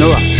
Noah.